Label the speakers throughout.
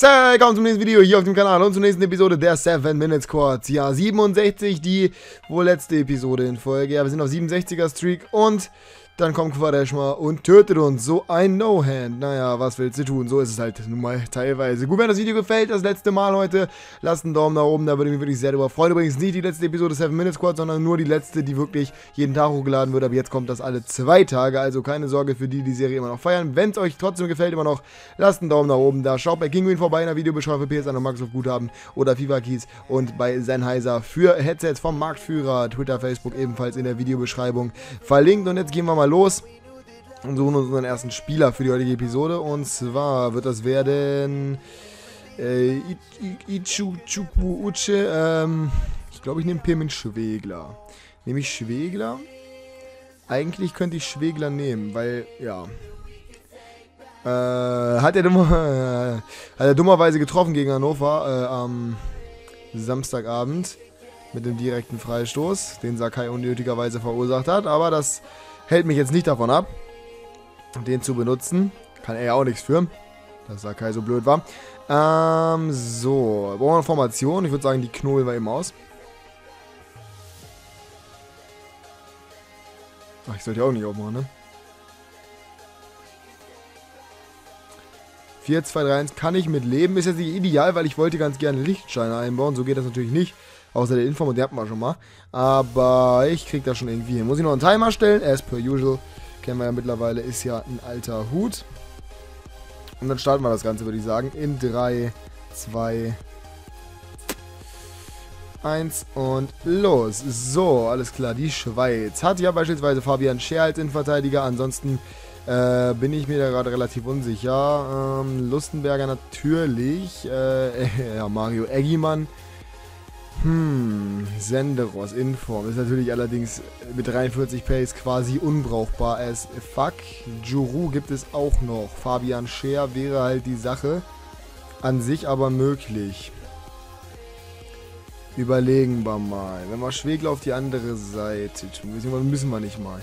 Speaker 1: Willkommen zum nächsten Video hier auf dem Kanal und zur nächsten Episode der 7 Minutes Squad. Ja, 67, die wohl letzte Episode in Folge. Ja, wir sind auf 67er Streak und dann kommt Quareshma und tötet uns. So ein No-Hand. Naja, was willst du tun? So ist es halt nun mal teilweise. Gut, wenn das Video gefällt, das letzte Mal heute, lasst einen Daumen nach oben, da würde ich mich wirklich sehr darüber freuen. Übrigens nicht die letzte Episode 7 Minutes Squad, sondern nur die letzte, die wirklich jeden Tag hochgeladen wird. Aber jetzt kommt das alle zwei Tage, also keine Sorge für die, die die Serie immer noch feiern. Wenn es euch trotzdem gefällt, immer noch, lasst einen Daumen nach oben da. Schaut bei Kinguin vorbei in der Videobeschreibung für PS1 und Microsoft Guthaben oder FIFA Keys und bei Sennheiser für Headsets vom Marktführer, Twitter, Facebook ebenfalls in der Videobeschreibung verlinkt. Und jetzt gehen wir mal los und suchen uns unseren ersten Spieler für die heutige Episode. Und zwar wird das werden äh, Ichuchupu Uche. Ähm, ich glaube, ich nehme Pirmin Schwegler. Nehme ich Schwegler? Eigentlich könnte ich Schwegler nehmen, weil, ja. Äh, hat er dummer, äh, hat er dummerweise getroffen gegen Hannover äh, am Samstagabend mit dem direkten Freistoß, den Sakai unnötigerweise verursacht hat. Aber das hält mich jetzt nicht davon ab den zu benutzen. Kann er ja auch nichts für, dass Sakai so blöd war. Ähm, so. Brauchen wir eine Formation? Ich würde sagen, die knobeln wir eben aus. Ach, ich sollte ja auch nicht aufmachen, ne? 4, 2, 3, 1 kann ich mit leben. Ist jetzt nicht ideal, weil ich wollte ganz gerne Lichtscheine einbauen. So geht das natürlich nicht. Außer der Inform, und der hat man schon mal. Aber ich krieg das schon irgendwie hin. Muss ich noch einen Timer stellen? As per usual kennen wir ja mittlerweile, ist ja ein alter Hut. Und dann starten wir das Ganze, würde ich sagen, in 3, 2, 1 und los. So, alles klar, die Schweiz hat ja beispielsweise Fabian Scher als Innenverteidiger, ansonsten äh, bin ich mir da gerade relativ unsicher. Ähm, Lustenberger natürlich, äh, ja, Mario Eggimann hm, Senderos, Inform. Ist natürlich allerdings mit 43 Pace quasi unbrauchbar as fuck. Juru gibt es auch noch. Fabian Scher wäre halt die Sache. An sich aber möglich. Überlegen wir mal. Wenn wir Schwegler auf die andere Seite tun, müssen wir nicht mal.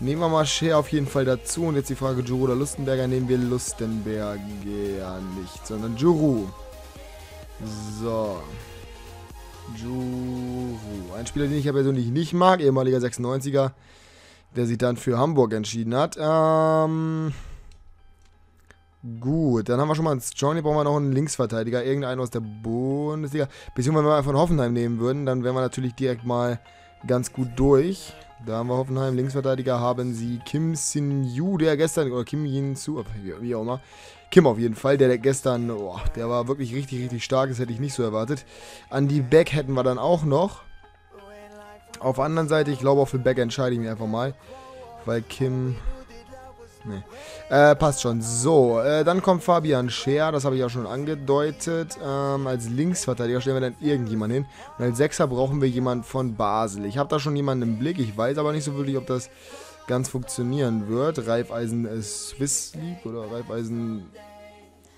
Speaker 1: Nehmen wir mal Scher auf jeden Fall dazu. Und jetzt die Frage Juru oder Lustenberger. Nehmen wir Lustenberger nicht, sondern Juru. So. Juru. Ein Spieler, den ich ja persönlich nicht mag, ehemaliger 96er, der sich dann für Hamburg entschieden hat. Ähm. Gut, dann haben wir schon mal einen Johnny, brauchen wir noch einen Linksverteidiger, irgendeinen aus der Bundesliga. Beziehungsweise wenn wir von Hoffenheim nehmen würden, dann wären wir natürlich direkt mal ganz gut durch. Da haben wir Hoffenheim, Linksverteidiger haben sie Kim Sin Yu, der gestern, oder Kim Yin Su, wie auch immer, Kim auf jeden Fall, der, der gestern, oh, der war wirklich richtig, richtig stark, das hätte ich nicht so erwartet. An die Back hätten wir dann auch noch. Auf der anderen Seite, ich glaube auch für Back entscheide ich mich einfach mal, weil Kim... Nee. Äh, passt schon. So, äh, dann kommt Fabian Scher, das habe ich ja schon angedeutet. Ähm, als Linksverteidiger stellen wir dann irgendjemanden hin. Und als Sechser brauchen wir jemanden von Basel. Ich habe da schon jemanden im Blick, ich weiß aber nicht so wirklich, ob das ganz funktionieren wird. Reifeisen Swiss League oder Reifeisen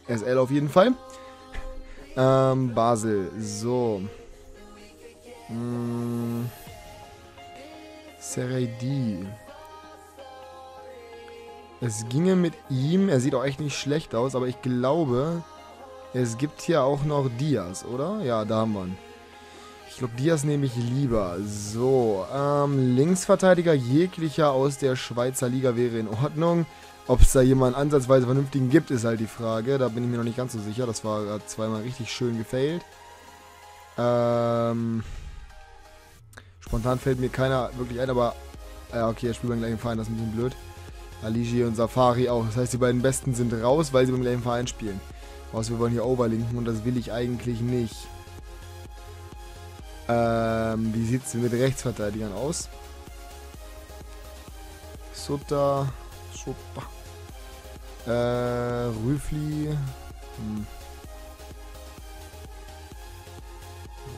Speaker 1: SL auf jeden Fall. Ähm, Basel, so. Hm. Sereidi. Es ginge mit ihm, er sieht auch echt nicht schlecht aus, aber ich glaube, es gibt hier auch noch Diaz, oder? Ja, da haben wir ihn. Ich glaube, Diaz nehme ich lieber. So, ähm, Linksverteidiger jeglicher aus der Schweizer Liga wäre in Ordnung. Ob es da jemanden ansatzweise vernünftigen gibt, ist halt die Frage. Da bin ich mir noch nicht ganz so sicher. Das war gerade zweimal richtig schön gefailt. Ähm, spontan fällt mir keiner wirklich ein, aber... Ja, okay, er spielt beim gleichen Verein, das ist ein bisschen blöd. Aligi und Safari auch. Das heißt, die beiden Besten sind raus, weil sie beim gleichen Verein spielen. Außer wir wollen hier overlinken und das will ich eigentlich nicht. Ähm, wie sieht es mit Rechtsverteidigern aus? Sutter, Sutter. Äh, Rüfli. Hm.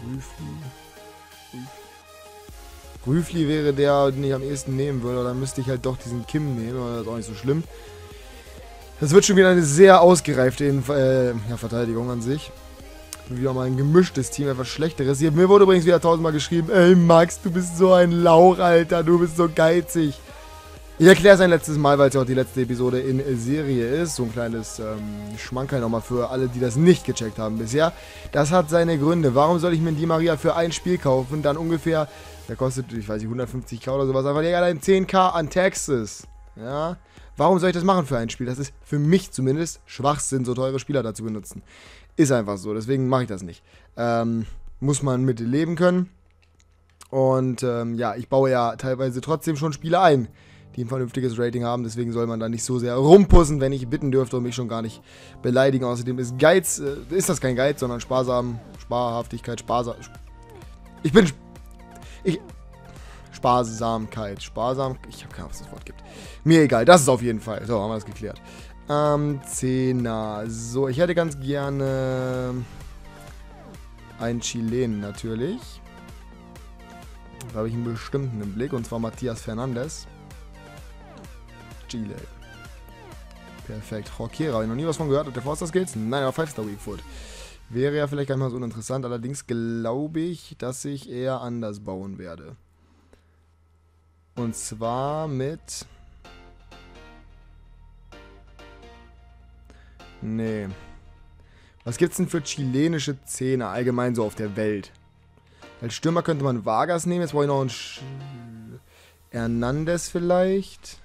Speaker 1: Rüfli. Rüfli wäre der, den ich am ehesten nehmen würde. Dann müsste ich halt doch diesen Kim nehmen, aber das ist auch nicht so schlimm. Das wird schon wieder eine sehr ausgereifte äh, ja, Verteidigung an sich wieder mal ein gemischtes Team, etwas schlechteres. Hier, mir wurde übrigens wieder tausendmal geschrieben, ey Max, du bist so ein Lauch, Alter, du bist so geizig. Ich erkläre es ein letztes Mal, weil es ja auch die letzte Episode in Serie ist. So ein kleines ähm, Schmankerl nochmal für alle, die das nicht gecheckt haben bisher. Das hat seine Gründe. Warum soll ich mir die Maria für ein Spiel kaufen? Dann ungefähr, der kostet, ich weiß nicht, 150k oder sowas, aber der allein 10k an Taxes. Ja. Warum soll ich das machen für ein Spiel? Das ist für mich zumindest Schwachsinn, so teure Spieler dazu benutzen. Ist einfach so, deswegen mache ich das nicht. Ähm, muss man mit leben können. Und ähm, ja, ich baue ja teilweise trotzdem schon Spiele ein die ein vernünftiges Rating haben. Deswegen soll man da nicht so sehr rumpussen, wenn ich bitten dürfte und mich schon gar nicht beleidigen. Außerdem ist Geiz, äh, ist das kein Geiz, sondern Sparsam, Sparhaftigkeit, Sparsam. Ich bin. Ich. Sparsamkeit, sparsam. Ich habe keine Ahnung, was das Wort gibt. Mir egal, das ist auf jeden Fall. So, haben wir das geklärt. Ähm, Zehner. So, ich hätte ganz gerne einen Chilen natürlich. Da habe ich einen bestimmten im Blick, und zwar Matthias Fernandes. Chile. Perfekt. Rockera, habe ich noch nie was von gehört. Hat der Forster Skills? Nein, aber 5-Star Weakfoot. Wäre ja vielleicht gar nicht mal so uninteressant. Allerdings glaube ich, dass ich eher anders bauen werde. Und zwar mit... Nee. Was gibt's denn für chilenische Zähne allgemein so auf der Welt? Als Stürmer könnte man Vargas nehmen. Jetzt brauche ich noch einen... Sch Hernandez vielleicht.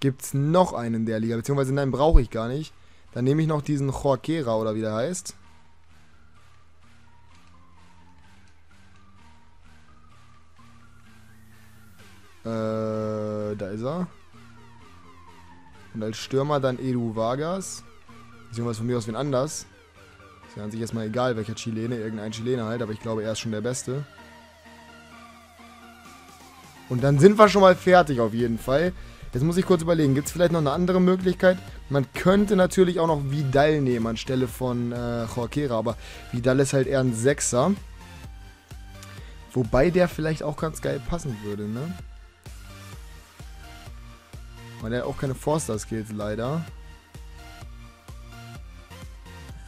Speaker 1: Gibt es noch einen in der Liga? Beziehungsweise nein, brauche ich gar nicht. Dann nehme ich noch diesen Joaquera oder wie der heißt. Äh, da ist er. Und als Stürmer dann Edu Vargas. Beziehungsweise von mir aus wen anders. Ist ja an sich erstmal egal, welcher Chilene. Irgendein Chilene halt, aber ich glaube, er ist schon der Beste. Und dann sind wir schon mal fertig auf jeden Fall. Jetzt muss ich kurz überlegen, gibt es vielleicht noch eine andere Möglichkeit? Man könnte natürlich auch noch Vidal nehmen anstelle von äh, Joaquera, aber Vidal ist halt eher ein Sechser. Wobei der vielleicht auch ganz geil passen würde, ne? Weil der hat auch keine Forster-Skills leider.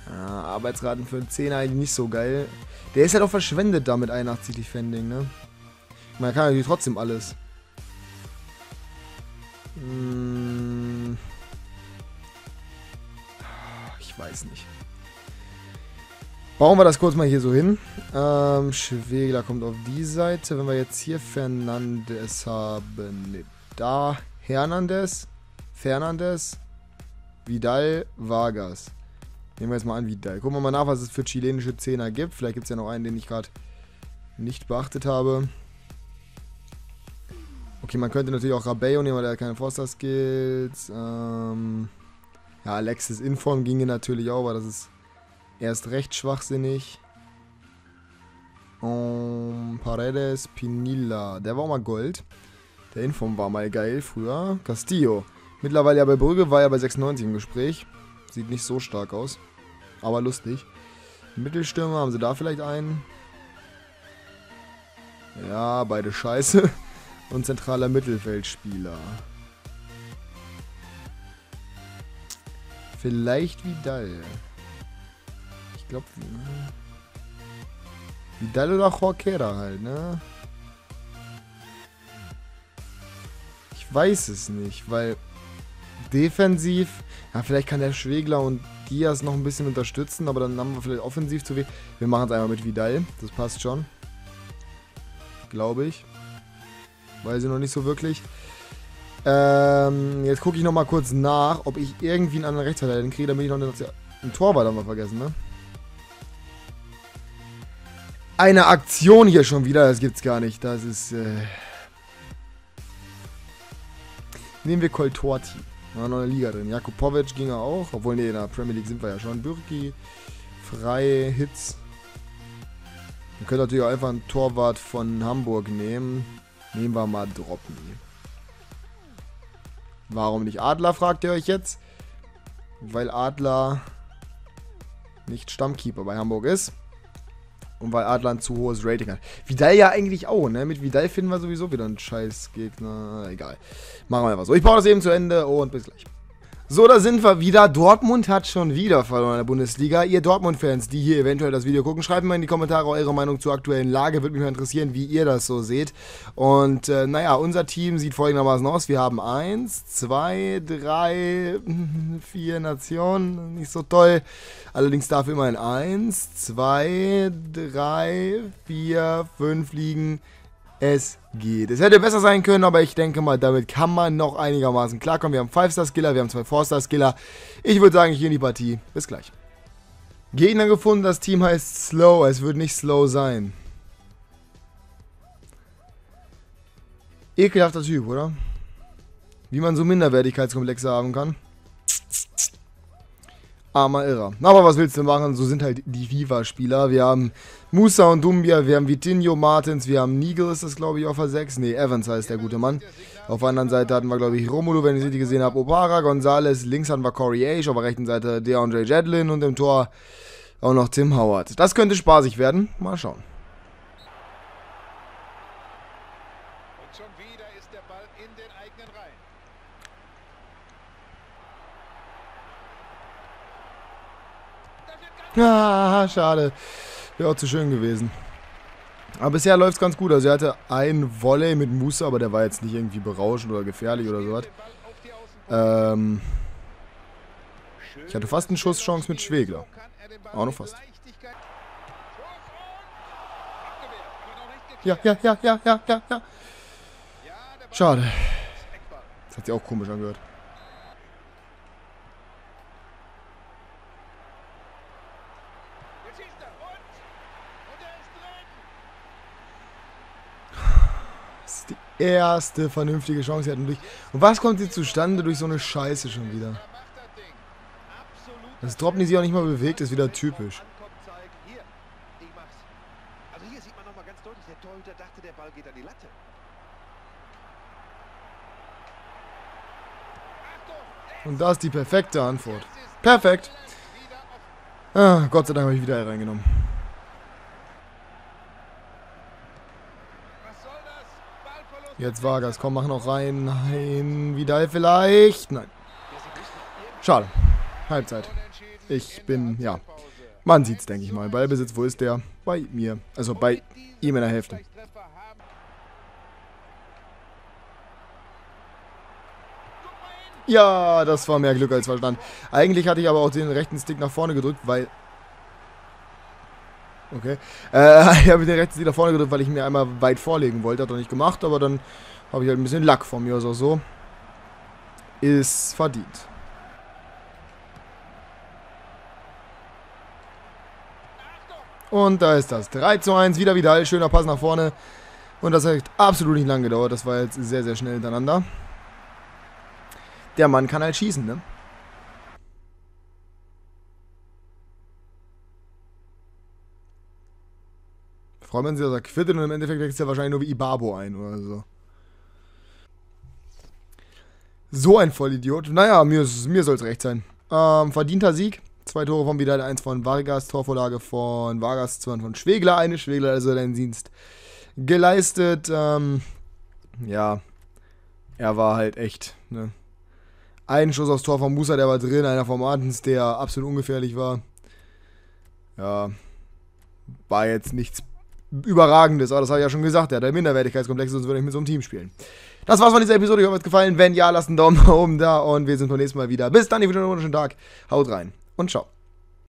Speaker 1: Ja, Arbeitsraten für einen 10 eigentlich nicht so geil. Der ist halt auch verschwendet da mit 81 Defending, ne? Man kann natürlich trotzdem alles. Hm. Ich weiß nicht. Bauen wir das kurz mal hier so hin. Ähm, Schwegler kommt auf die Seite. Wenn wir jetzt hier Fernandes haben. Ne, da Hernandez. Fernandes. Vidal. Vargas. Nehmen wir jetzt mal an Vidal. Gucken wir mal nach, was es für chilenische Zehner gibt. Vielleicht gibt es ja noch einen, den ich gerade nicht beachtet habe. Okay, man könnte natürlich auch Rabello nehmen, weil der hat keine Forster-Skills. Ähm, ja, Alexis Inform ginge natürlich auch, aber das ist erst recht schwachsinnig. Um, Paredes Pinilla. Der war auch mal Gold. Der Inform war mal geil früher. Castillo. Mittlerweile ja bei Brügge, war ja bei 96 im Gespräch. Sieht nicht so stark aus. Aber lustig. Mittelstürmer, haben sie da vielleicht einen? Ja, beide scheiße und zentraler Mittelfeldspieler. Vielleicht Vidal. Ich glaube, Vidal oder Jorquera halt, ne? Ich weiß es nicht, weil defensiv, ja, vielleicht kann der Schwegler und Diaz noch ein bisschen unterstützen, aber dann haben wir vielleicht offensiv zu wenig. Wir machen es einmal mit Vidal, das passt schon. Glaube ich. Weiß ich noch nicht so wirklich. Ähm, jetzt gucke ich noch mal kurz nach, ob ich irgendwie einen anderen Rechtsverteidiger kriege, damit ich noch eine, einen Torwart haben wir vergessen, ne? Eine Aktion hier schon wieder, das gibt's gar nicht. Das ist, äh Nehmen wir Koltorti. War noch eine Liga drin. Jakubovic ging er auch. Obwohl, nee, in der Premier League sind wir ja schon. Bürki, Frei, Hitz. Wir können natürlich auch einfach einen Torwart von Hamburg nehmen. Nehmen wir mal Droppen. Warum nicht Adler, fragt ihr euch jetzt? Weil Adler nicht Stammkeeper bei Hamburg ist. Und weil Adler ein zu hohes Rating hat. Vidal ja eigentlich auch, ne? Mit Vidal finden wir sowieso wieder einen scheiß Gegner. Egal. Machen wir einfach so. Ich baue das eben zu Ende und bis gleich. So, da sind wir wieder. Dortmund hat schon wieder verloren in der Bundesliga. Ihr Dortmund-Fans, die hier eventuell das Video gucken, schreibt mal in die Kommentare eure Meinung zur aktuellen Lage. Würde mich mal interessieren, wie ihr das so seht. Und äh, naja, unser Team sieht folgendermaßen aus. Wir haben eins, zwei, drei, vier Nationen. Nicht so toll. Allerdings darf immerhin eins, zwei, drei, vier, fünf liegen es geht. Es hätte besser sein können, aber ich denke mal, damit kann man noch einigermaßen klarkommen. Wir haben 5-Star-Skiller, wir haben zwei 4-Star-Skiller. Ich würde sagen, ich gehe in die Partie. Bis gleich. Gegner gefunden, das Team heißt Slow. Es wird nicht Slow sein. Ekelhafter Typ, oder? Wie man so Minderwertigkeitskomplexe haben kann. Armer Irrer. Aber was willst du machen? So sind halt die FIFA-Spieler. Wir haben Musa und Dumbia, wir haben Vitinho Martins, wir haben Nigel, ist das glaube ich auf der 6. Ne, Evans heißt der gute Mann. Auf der anderen Seite hatten wir glaube ich Romulo, wenn ich richtig gesehen habe, Obara, Gonzales. Links hatten wir Corey Age, auf der rechten Seite DeAndre Jedlin und im Tor auch noch Tim Howard. Das könnte spaßig werden. Mal schauen. Und schon wieder ist der Ball in den eigenen Reihen. Ah, schade. Wäre auch zu schön gewesen. Aber bisher läuft es ganz gut. Also er hatte ein Volley mit Musa, aber der war jetzt nicht irgendwie berauschend oder gefährlich oder sowas. Ähm ich hatte fast eine Schusschance mit Schwegler. Auch noch fast. Ja, ja, ja, ja, ja, ja, ja. Schade. Das hat sich auch komisch angehört. Erste vernünftige Chance hatten. Durch und was kommt hier zustande durch so eine Scheiße schon wieder? Das Droppen, die sich auch nicht mal bewegt, ist wieder typisch. Und das ist die perfekte Antwort. Perfekt. Ah, Gott sei Dank habe ich wieder reingenommen. Jetzt Vargas, komm, mach noch rein. Nein, Vidal vielleicht. Nein. Schade. Halbzeit. Ich bin, ja. Man sieht's, denke ich mal. Ballbesitz, wo ist der? Bei mir. Also bei ihm in der Hälfte. Ja, das war mehr Glück als Verstand. Eigentlich hatte ich aber auch den rechten Stick nach vorne gedrückt, weil Okay. Äh, ich habe den rechten wieder vorne gedrückt, weil ich mir einmal weit vorlegen wollte. Hat er nicht gemacht, aber dann habe ich halt ein bisschen Lack von mir auch so. Ist verdient. Und da ist das. 3 zu 1, wieder Vidal. Schöner Pass nach vorne. Und das hat absolut nicht lang gedauert. Das war jetzt sehr, sehr schnell hintereinander. Der Mann kann halt schießen, ne? Freut man sich, dass er quittet und im Endeffekt wächst er wahrscheinlich nur wie Ibabo ein oder so. So ein Vollidiot. Naja, mir, mir soll es recht sein. Ähm, verdienter Sieg. Zwei Tore von Vidal, eins von Vargas, Torvorlage von Vargas, zwei von Schwegler, eine Schwegler, also deinen Dienst geleistet. Ähm, ja, er war halt echt, ne. Ein Schuss aufs Tor von Musa, der war drin, einer von Martens, der absolut ungefährlich war. Ja, war jetzt nichts Überragendes, aber das habe ich ja schon gesagt, der hat ein Minderwertigkeitskomplex, sonst würde ich mit so einem Team spielen. Das war's von dieser Episode, ich hoffe, es hat gefallen. Wenn ja, lasst einen Daumen nach oben da und wir sind beim nächsten Mal wieder. Bis dann, ich wünsche euch einen wunderschönen Tag. Haut rein und ciao.